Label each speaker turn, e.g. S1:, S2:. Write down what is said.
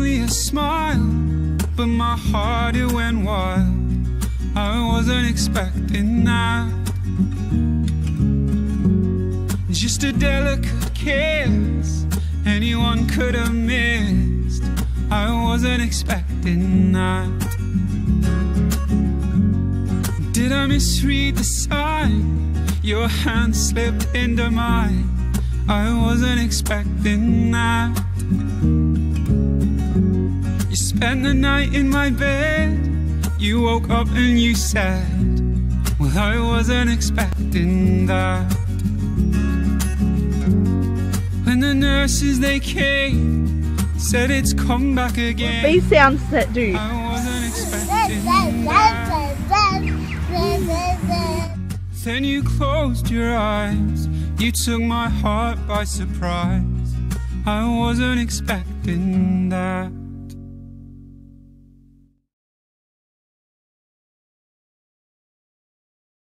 S1: a smile, but my heart it went wild. I wasn't expecting that. Just a delicate kiss, anyone could have missed. I wasn't expecting that. Did I misread the sign? Your hand slipped into mine. I wasn't expecting that. Spent the night in my bed. You woke up and you said, Well, I wasn't expecting that. When the nurses they came, said it's come back again.
S2: These sounds that do.
S1: I wasn't expecting that. Then you closed your eyes. You took my heart by surprise. I wasn't expecting that.